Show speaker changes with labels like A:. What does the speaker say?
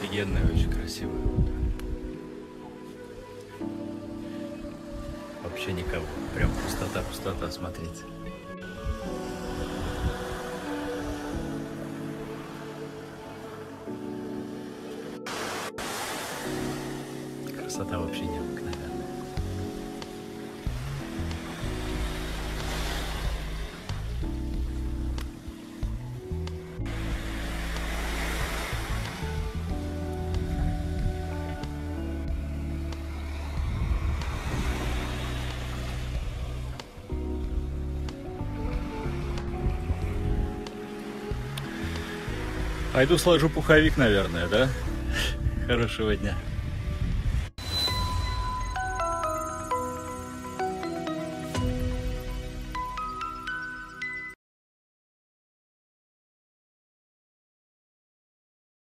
A: Офигенная, очень красивая. Вообще никого. Прям пустота, пустота, смотрите. Красота вообще необыкновенная. Пойду сложу пуховик, наверное, да? Хорошего дня.